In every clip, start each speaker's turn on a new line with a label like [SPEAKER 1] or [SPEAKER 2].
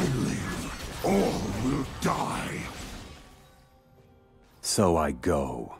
[SPEAKER 1] I live, all will die.
[SPEAKER 2] So I go.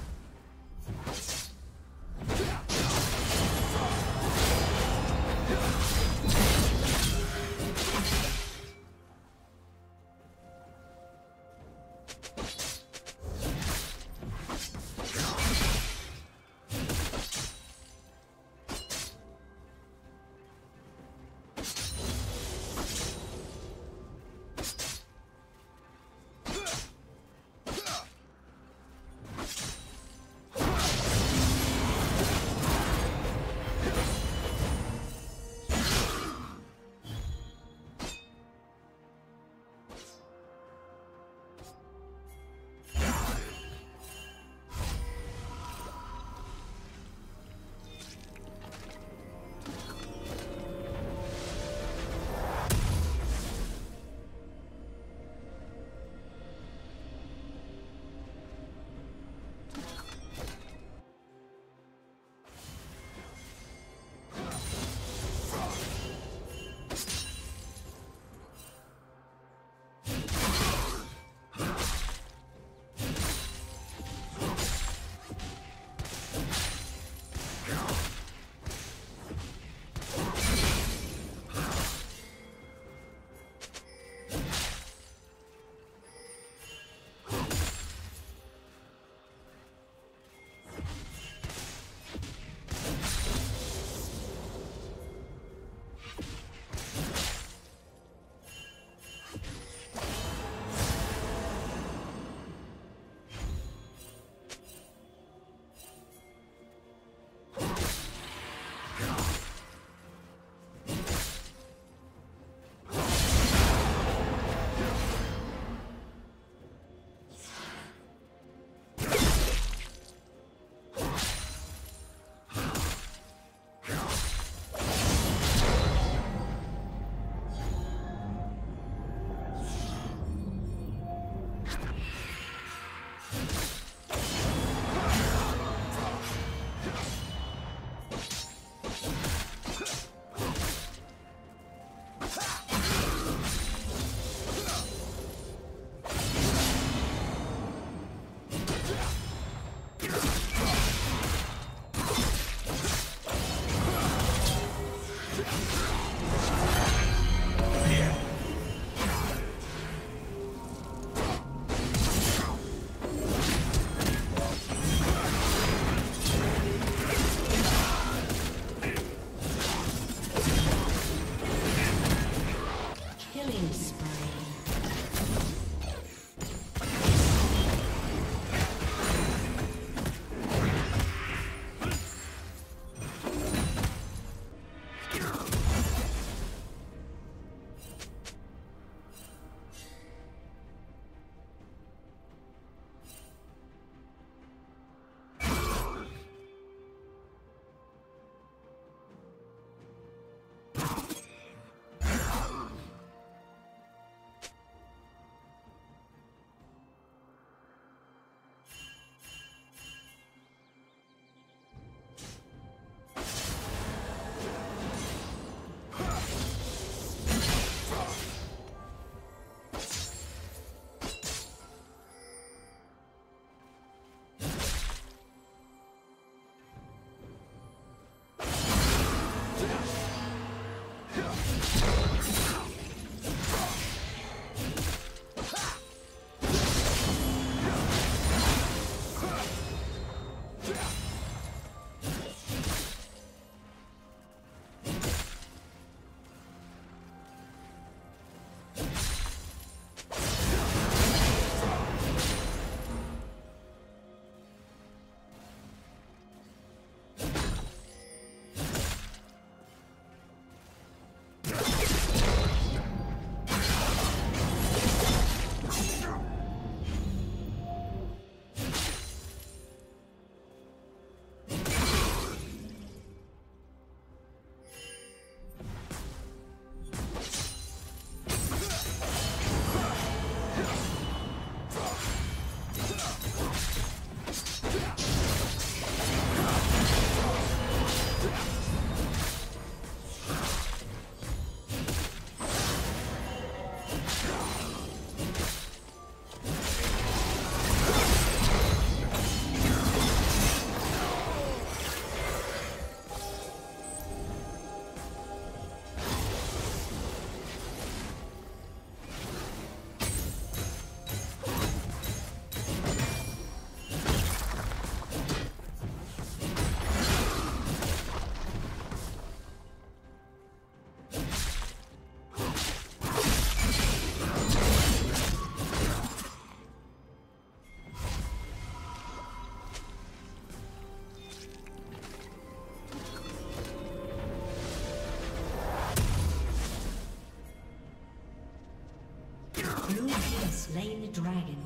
[SPEAKER 3] Dragon.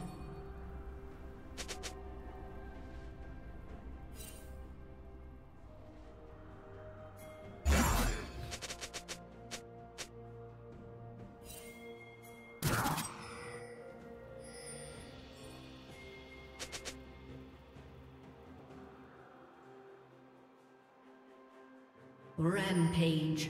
[SPEAKER 3] Rampage.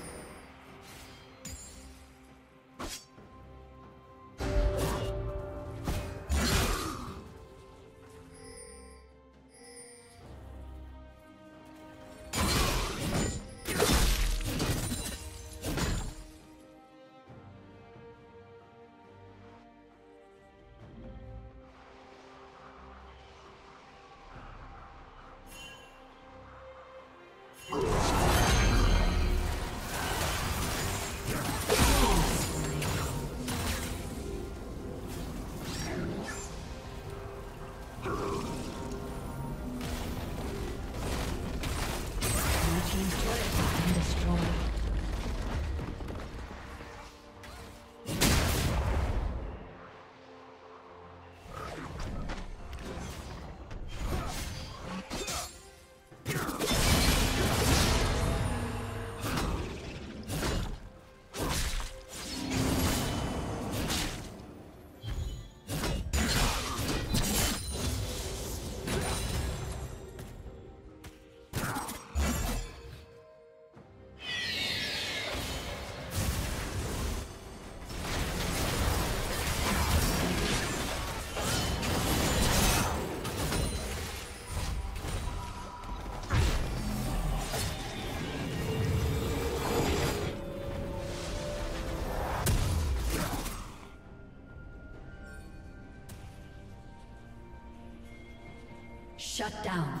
[SPEAKER 3] Shut down.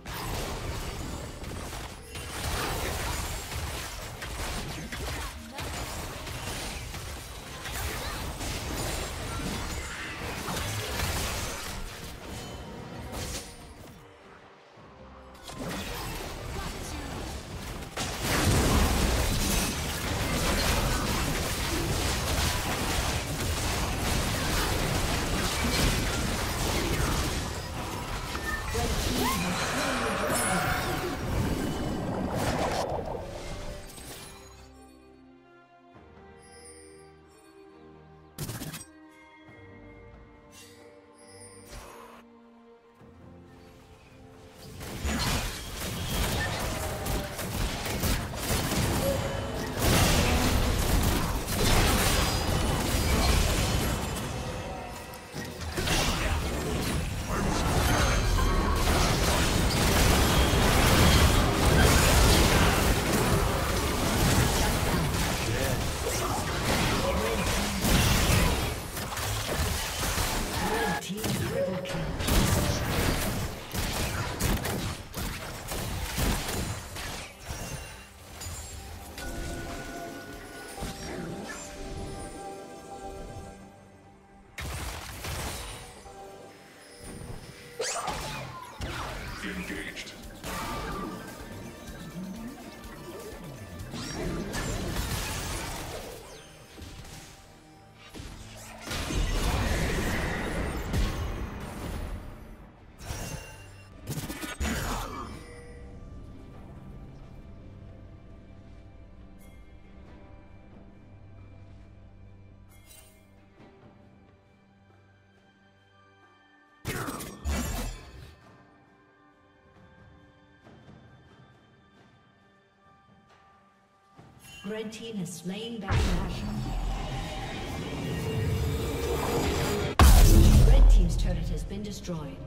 [SPEAKER 3] shouldn't be. Red team has slain Baron Red team's turret has been destroyed.